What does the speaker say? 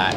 that.